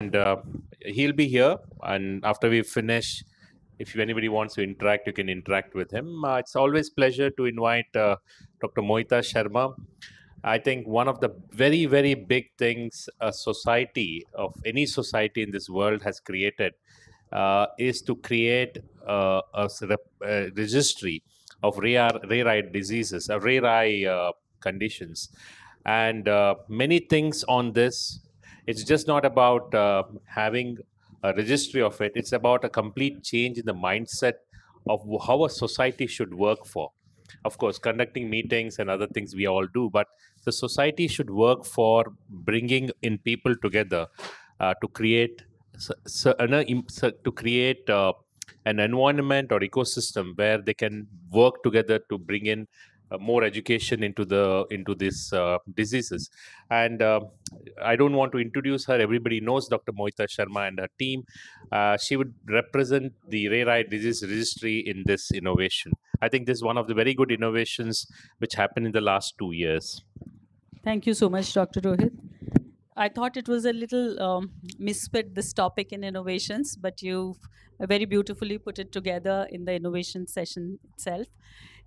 and uh, he'll be here. And after we finish, if anybody wants to interact, you can interact with him. Uh, it's always pleasure to invite uh, Dr. Mohita Sharma. I think one of the very, very big things a society of any society in this world has created uh, is to create uh, a, a registry of rare, rare eye diseases, uh, rare eye conditions, and many things on this. It's just not about uh, having a registry of it. It's about a complete change in the mindset of how a society should work for. Of course, conducting meetings and other things we all do, but the society should work for bringing in people together uh, to create uh, to create uh, an environment or ecosystem where they can work together to bring in more education into the into these uh, diseases and uh, i don't want to introduce her everybody knows dr mohita sharma and her team uh, she would represent the rare eye disease registry in this innovation i think this is one of the very good innovations which happened in the last two years Thank you so much, Dr. Rohit. I thought it was a little um, misfit this topic in innovations, but you very beautifully put it together in the innovation session itself.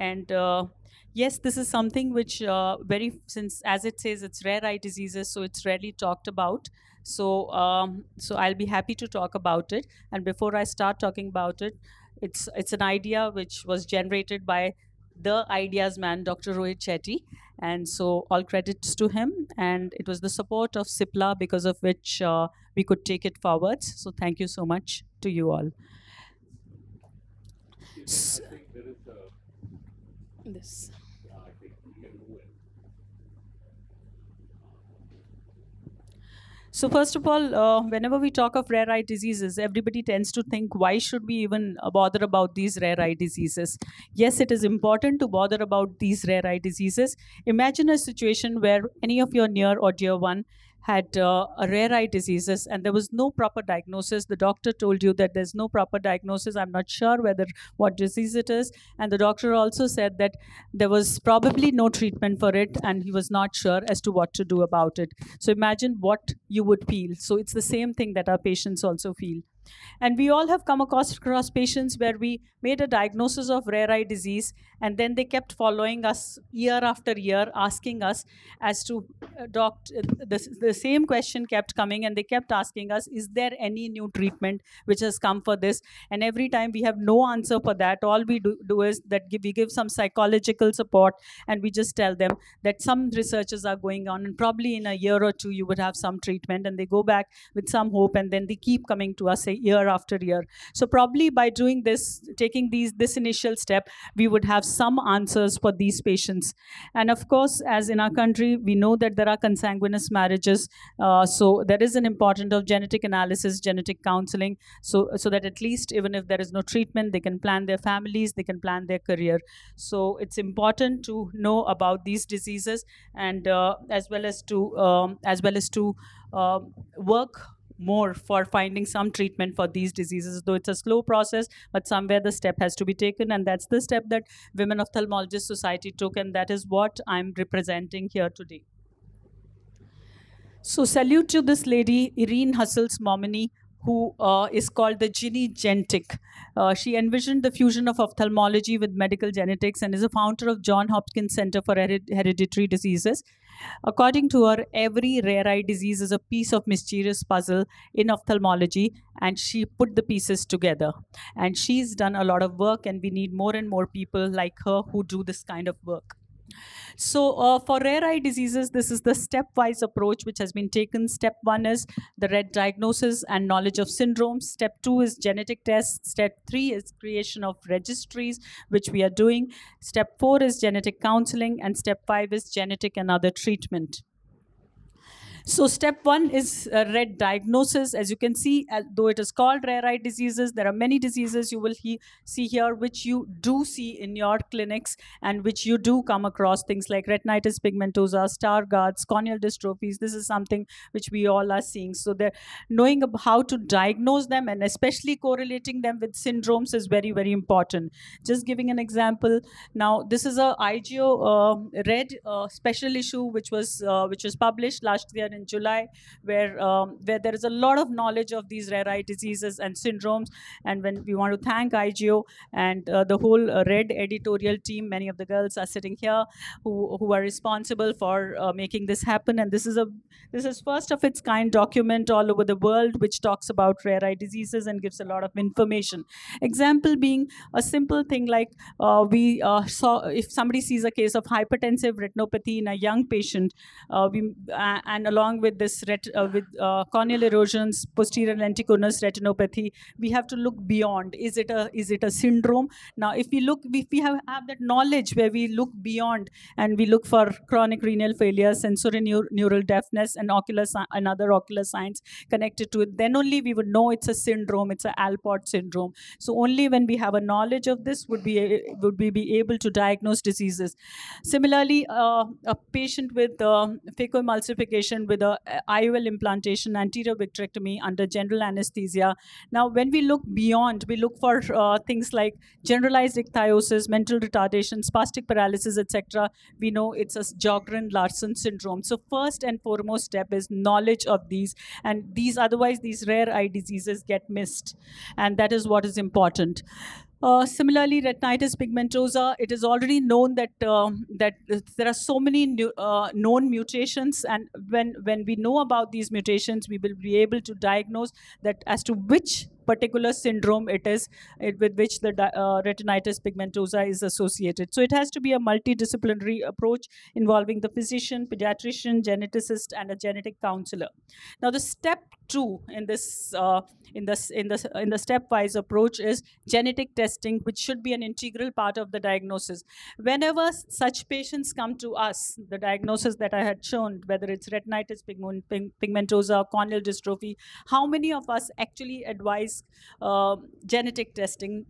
And uh, yes, this is something which uh, very since as it says it's rare eye diseases, so it's rarely talked about. So um, so I'll be happy to talk about it. And before I start talking about it, it's it's an idea which was generated by the ideas man, Dr. Rohit Shetty. And so all credits to him. And it was the support of CIPLA because of which uh, we could take it forwards. So thank you so much to you all. S- this. So first of all, uh, whenever we talk of rare eye diseases, everybody tends to think, why should we even bother about these rare eye diseases? Yes, it is important to bother about these rare eye diseases. Imagine a situation where any of your near or dear one had uh, rare eye diseases and there was no proper diagnosis. The doctor told you that there's no proper diagnosis. I'm not sure whether what disease it is. And the doctor also said that there was probably no treatment for it and he was not sure as to what to do about it. So imagine what you would feel. So it's the same thing that our patients also feel. And we all have come across, across patients where we made a diagnosis of rare eye disease, and then they kept following us year after year, asking us as to, uh, uh, the, the same question kept coming, and they kept asking us, is there any new treatment which has come for this? And every time we have no answer for that, all we do, do is that give, we give some psychological support, and we just tell them that some researches are going on, and probably in a year or two you would have some treatment, and they go back with some hope, and then they keep coming to us say, year after year. So probably by doing this, taking these this initial step, we would have some answers for these patients. And of course, as in our country, we know that there are consanguineous marriages. Uh, so there is an important of genetic analysis, genetic counseling, so so that at least even if there is no treatment, they can plan their families, they can plan their career. So it's important to know about these diseases and uh, as well as to um, as well as to uh, work more for finding some treatment for these diseases though it's a slow process but somewhere the step has to be taken and that's the step that women ophthalmologists society took and that is what i'm representing here today so salute to this lady irene Hussels Maumenee who uh, is called the Ginny Gentic. Uh, she envisioned the fusion of ophthalmology with medical genetics and is a founder of John Hopkins Center for Hered- Hereditary Diseases. According to her, every rare eye disease is a piece of mysterious puzzle in ophthalmology, and she put the pieces together. And she's done a lot of work, and we need more and more people like her who do this kind of work. So, uh, for rare eye diseases, this is the stepwise approach which has been taken. Step one is the red diagnosis and knowledge of syndromes. Step two is genetic tests. Step three is creation of registries, which we are doing. Step four is genetic counseling. And step five is genetic and other treatment. So step one is uh, red diagnosis. As you can see, uh, though it is called rare eye diseases, there are many diseases you will he- see here which you do see in your clinics and which you do come across things like retinitis pigmentosa, Stargardt's, corneal dystrophies. This is something which we all are seeing. So knowing how to diagnose them and especially correlating them with syndromes is very, very important. Just giving an example. Now, this is a IJO uh, red special issue which was uh, which was published last year in July, where um, where there is a lot of knowledge of these rare eye diseases and syndromes. And when we want to thank IJO and uh, the whole uh, Red editorial team, many of the girls are sitting here who who are responsible for uh, making this happen. And this is a this is first of its kind document all over the world which talks about rare eye diseases and gives a lot of information. Example being a simple thing like uh, we uh, saw if somebody sees a case of hypertensive retinopathy in a young patient, uh, we, and along with this ret- uh, with uh, corneal erosions, posterior lenticular retinopathy, we have to look beyond. Is it a is it a syndrome? Now, if we look, if we have, have that knowledge where we look beyond and we look for chronic renal failure, sensory neur- neural deafness, and ocular si- and other ocular signs connected to it, then only we would know it's a syndrome. It's a Alport syndrome. So only when we have a knowledge of this would be would we be able to diagnose diseases. Similarly, uh, a patient with uh, phacoemulsification with a IOL implantation, anterior vitrectomy under general anesthesia. Now, when we look beyond, we look for uh, things like generalized ichthyosis, mental retardation, spastic paralysis, etc. We know it's a Sjogren-Larsson syndrome. So, first and foremost step is knowledge of these, and these otherwise these rare eye diseases get missed, and that is what is important. Uh, similarly, retinitis pigmentosa, it is already known that um, that there are so many new, uh, known mutations, and when when we know about these mutations, we will be able to diagnose that as to which particular syndrome it is it, with which the uh, retinitis pigmentosa is associated. So it has to be a multidisciplinary approach involving the physician, pediatrician, geneticist, and a genetic counselor. Now, the step two in this uh, in this in the in the stepwise approach is genetic testing, which should be an integral part of the diagnosis. Whenever such patients come to us, the diagnosis that I had shown, whether it's retinitis pigment, pigmentosa, corneal dystrophy, how many of us actually advise uh, genetic testing?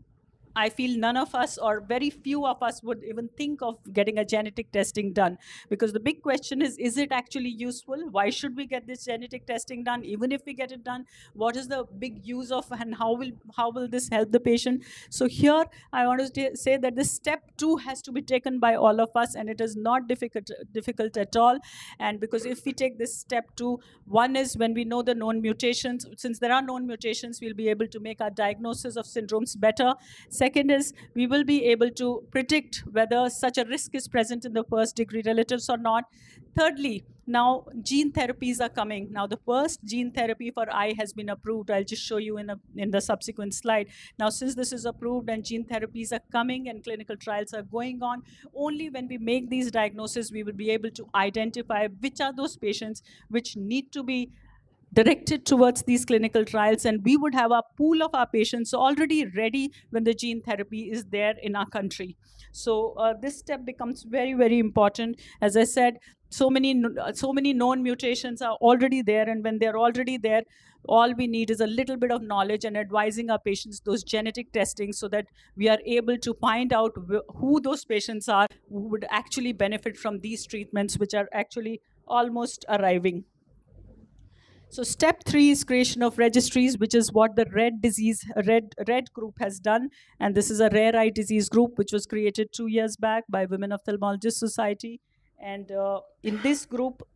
I feel none of us or very few of us would even think of getting a genetic testing done because the big question is is it actually useful? Why should we get this genetic testing done? Even if we get it done, what is the big use of and how will how will this help the patient? So here I want to say that this step 2 has to be taken by all of us and it is not difficult difficult at all and because if we take this step 2 one is when we know the known mutations since there are known mutations we'll be able to make our diagnosis of syndromes better Second is we will be able to predict whether such a risk is present in the first degree relatives or not. Thirdly, now gene therapies are coming. Now the first gene therapy for eye has been approved. I'll just show you in, a, in the subsequent slide. Now since this is approved and gene therapies are coming and clinical trials are going on, only when we make these diagnoses we will be able to identify which are those patients which need to be directed towards these clinical trials and we would have a pool of our patients already ready when the gene therapy is there in our country. So uh, this step becomes very very important. As i said so many so many known mutations are already there and when they're already there all we need is a little bit of knowledge and advising our patients those genetic testing so that we are able to find out who those patients are who would actually benefit from these treatments which are actually almost arriving so step three is creation of registries, which is what the red disease red red group has done, and this is a rare eye disease group which was created two years back by Women Ophthalmologists Society, and uh, in this group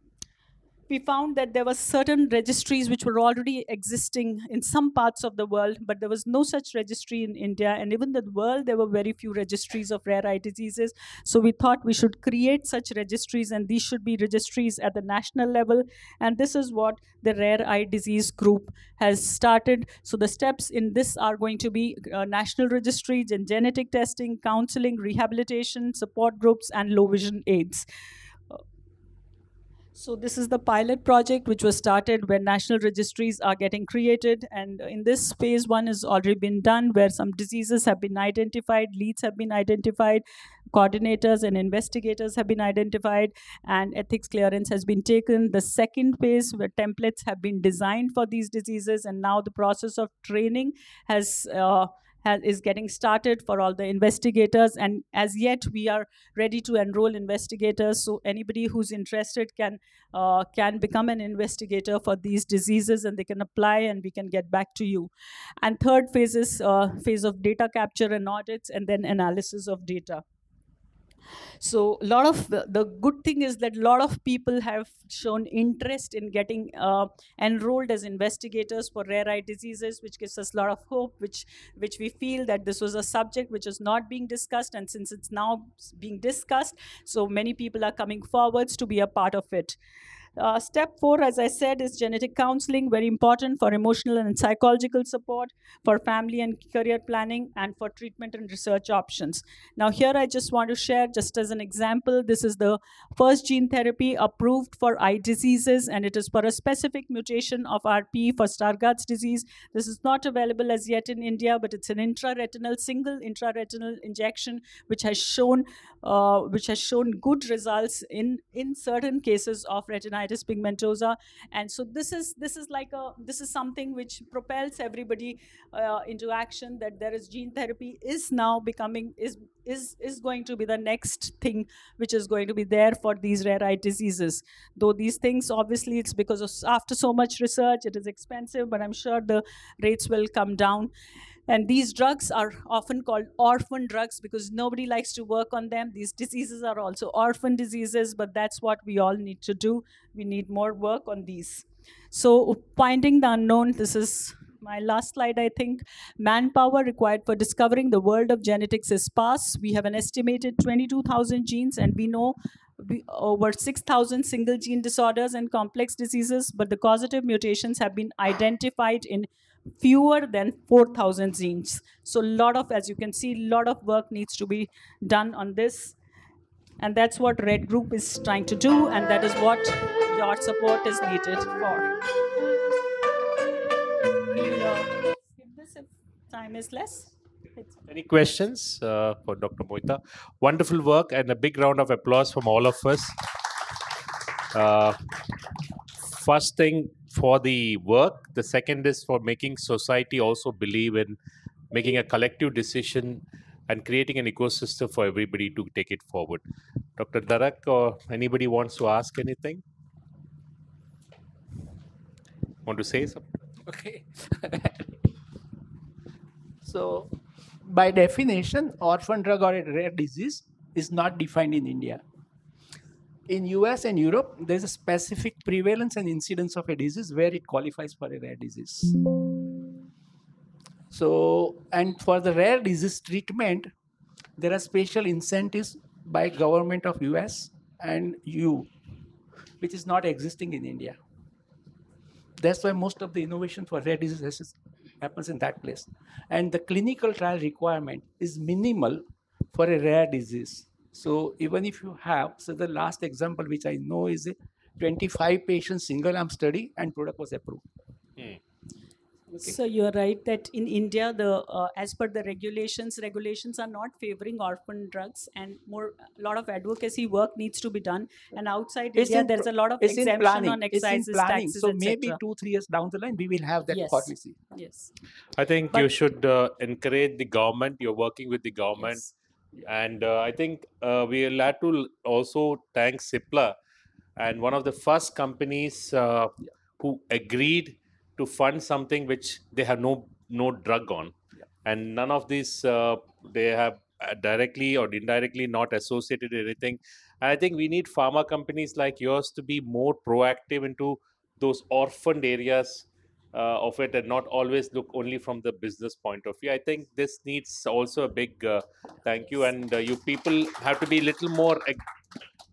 we found that there were certain registries which were already existing in some parts of the world, but there was no such registry in India. And even in the world, there were very few registries of rare eye diseases. So we thought we should create such registries, and these should be registries at the national level. And this is what the Rare Eye Disease Group has started. So the steps in this are going to be uh, national registries and genetic testing, counseling, rehabilitation, support groups, and low vision aids. So this is the pilot project which was started where national registries are getting created. And in this phase one has already been done where some diseases have been identified, leads have been identified, coordinators and investigators have been identified, and ethics clearance has been taken. The second phase where templates have been designed for these diseases and now the process of training has uh, is getting started for all the investigators and as yet we are ready to enroll investigators. So anybody who's interested can uh, can become an investigator for these diseases and they can apply and we can get back to you. And third phase is uh, phase of data capture and audits and then analysis of data So a lot of the, the good thing is that a lot of people have shown interest in getting uh, enrolled as investigators for rare eye diseases, which gives us a lot of hope. Which which we feel that this was a subject which is not being discussed, and since it's now being discussed, so many people are coming forwards to be a part of it. Uh, step four, as I said, is genetic counseling, very important for emotional and psychological support, for family and career planning, and for treatment and research options. Now, here I just want to share, just as an example, this is the first gene therapy approved for eye diseases, and it is for a specific mutation of RP for Stargardt's disease. This is not available as yet in India, but it's an intraretinal, single intraretinal injection, which has shown, uh, which has shown good results in in certain cases of retinitis retinitis pigmentosa. And so this is this is like a this is something which propels everybody uh, into action that there is gene therapy is now becoming is is is going to be the next thing which is going to be there for these rare eye diseases. Though these things obviously it's because of after so much research it is expensive but i'm sure the rates will come down and these drugs are often called orphan drugs because nobody likes to work on them. These diseases are also orphan diseases, but that's what we all need to do. We need more work on these. So, finding the unknown, this is my last slide, I think. Manpower required for discovering the world of genetics is sparse. We have an estimated 22,000 genes, and we know we, over 6,000 single gene disorders and complex diseases, but the causative mutations have been identified in fewer than 4,000 genes. So a lot of, as you can see, a lot of work needs to be done on this. And that's what Red Group is trying to do, and that is what your support is needed for. Time is less. Any questions uh, for Dr. Mohita? Wonderful work and a big round of applause from all of us. Uh, first thing for the work. The second is for making society also believe in making a collective decision and creating an ecosystem for everybody to take it forward. Dr. Darak or anybody wants to ask anything? Want to say something? Okay. so, by definition, orphan drug or a rare disease is not defined in India in US and Europe, there's a specific prevalence and incidence of a disease where it qualifies for a rare disease. So, and for the rare disease treatment, there are special incentives by government of US and EU, which is not existing in India. That's why most of the innovation for rare diseases happens in that place. And the clinical trial requirement is minimal for a rare disease so even if you have, so the last example which I know is a 25 patient single arm study and product was approved. Hmm. Okay. So you're right that in India, the uh, as per the regulations, regulations are not favoring orphan drugs, and more a lot of advocacy work needs to be done. And outside it's India, there's a lot of exemption on excises, taxes, So maybe two, three years down the line, we will have that yes. policy. Yes. I think but, you should uh, encourage the government. You're working with the government. Yes and uh, I think uh, we'll have to also thank Cipla and one of the first companies uh, who agreed to fund something which they have no no drug on, and none of these uh, they have uh, directly or indirectly not associated anything. And I think we need pharma companies like yours to be more proactive into those orphaned areas uh, of it and not always look only from the business point of view. I think this needs also a big uh, thank you, and uh, you people have to be a little more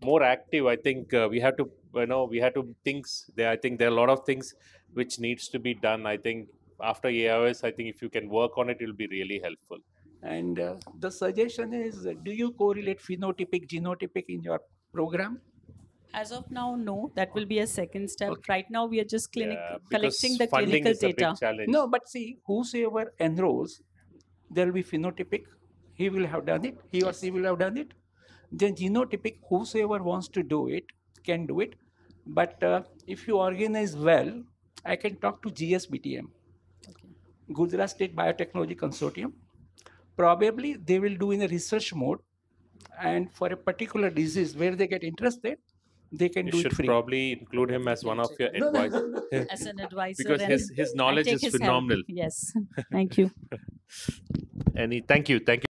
more active. I think uh, we have to, you know, we have to things. There, I think there are a lot of things which needs to be done. I think after AIOS, I think if you can work on it, it will be really helpful. And uh, the suggestion is, do you correlate phenotypic, genotypic in your program? As of now, no. That will be a second step. Okay. Right now, we are just clinic yeah, collecting the clinical data. No, but see, whosoever enrolls, there will be phenotypic. He will have done it. He or she will have done it. Then genotypic, whosoever wants to do it can do it. But uh, if you organize well, I can talk to GSBTM, okay. Gujarat State Biotechnology Consortium. Probably they will do in a research mode, and for a particular disease where they get interested, they can you do should it free. probably include him as one of your advisors. as an advisor. because his, his knowledge is phenomenal. Help. Yes. Thank you. Any thank you. Thank you.